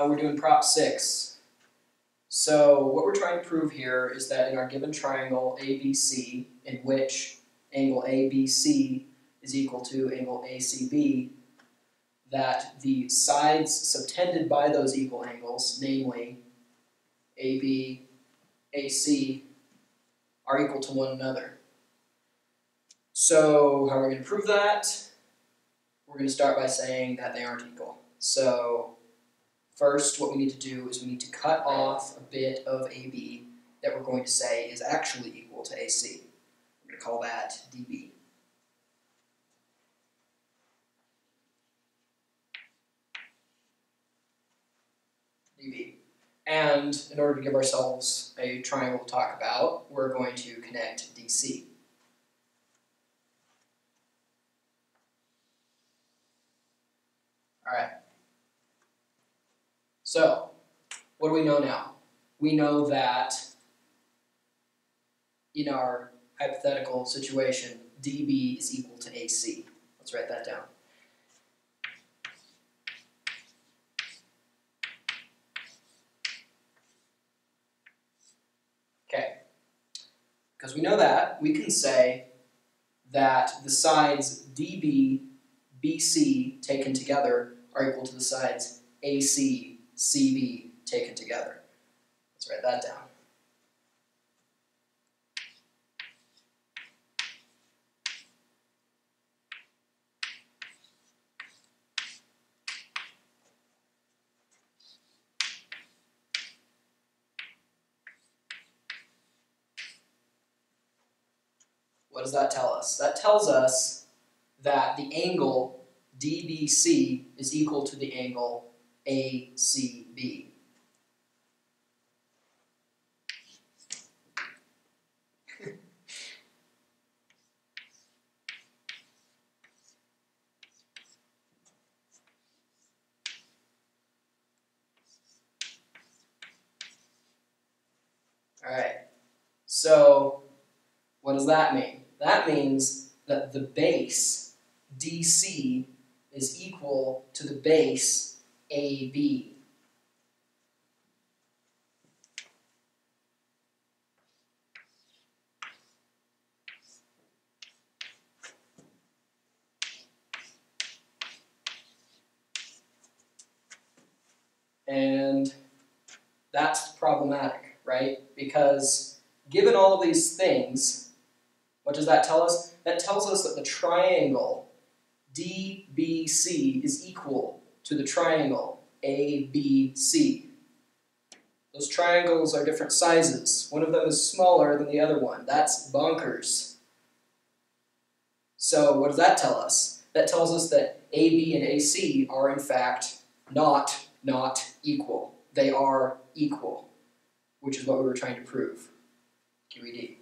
Uh, we're doing prop six. So what we're trying to prove here is that in our given triangle ABC, in which angle ABC is equal to angle ACB, that the sides subtended by those equal angles, namely AB, AC, are equal to one another. So how are we going to prove that? We're going to start by saying that they aren't equal. So first what we need to do is we need to cut off a bit of AB that we're going to say is actually equal to AC. We're going to call that DB. DB. And in order to give ourselves a triangle to talk about, we're going to connect DC. All right. So, what do we know now? We know that in our hypothetical situation, DB is equal to AC. Let's write that down. Okay. Because we know that, we can say that the sides DB, BC taken together are equal to the sides AC, CB taken together. Let's write that down. What does that tell us? That tells us that the angle DBC is equal to the angle ACB. All right, so what does that mean? That means that the base DC is equal to the base AB. And that's problematic, right? Because given all of these things, what does that tell us? That tells us that the triangle DBC is equal to the triangle ABC. Those triangles are different sizes. One of them is smaller than the other one. That's bonkers. So what does that tell us? That tells us that AB and AC are in fact not not equal. They are equal, which is what we were trying to prove. QED.